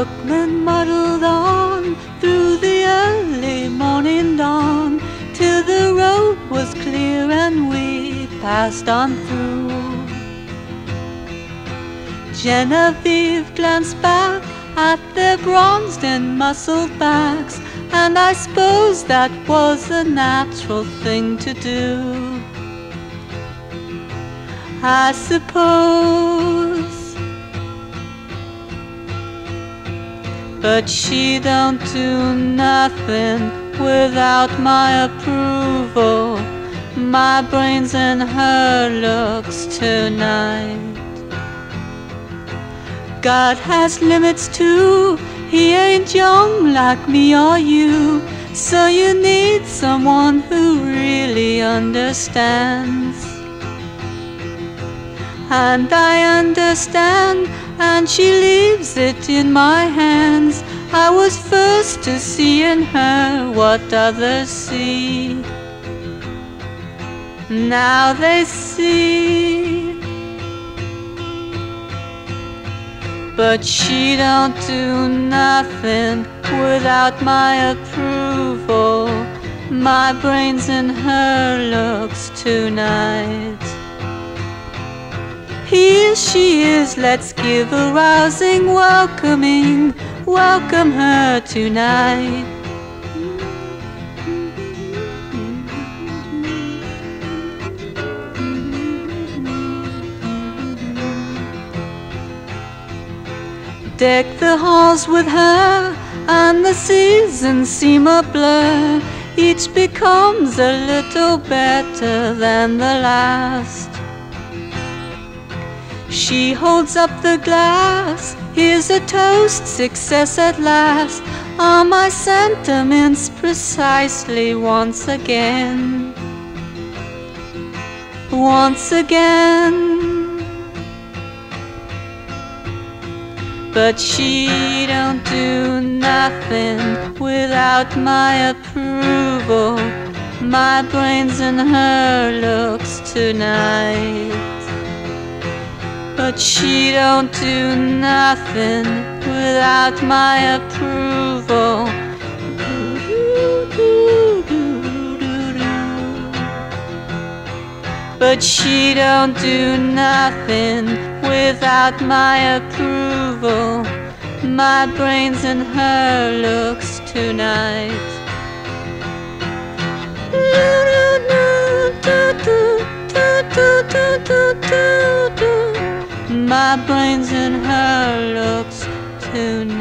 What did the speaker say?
workmen muddled on through the early morning dawn till the road was clear and we passed on through. Genevieve glanced back at their bronzed and muscled backs, and I suppose that was a natural thing to do. I suppose but she don't do nothing without my approval. My brains and her looks tonight. God has limits too. He ain't young like me or you. So you need someone who really understands. And I understand, and she leaves it in my hands. I was first to see in her what others see. Now they see. But she don't do nothing without my approval. My brains in her looks tonight. Here she is, let's give a rousing welcoming. Welcome her tonight. Deck the halls with her, and the seasons seem a blur. Each becomes a little better than the last. She holds up the glass. Here's a toast, success at last. Are my sentiments precisely once again? Once again. But she don't do nothing without my approval. My brains in her looks tonight. She don't do nothing without my approval. But she don't do nothing without my approval. My brains in her looks tonight. My brains in her looks tonight.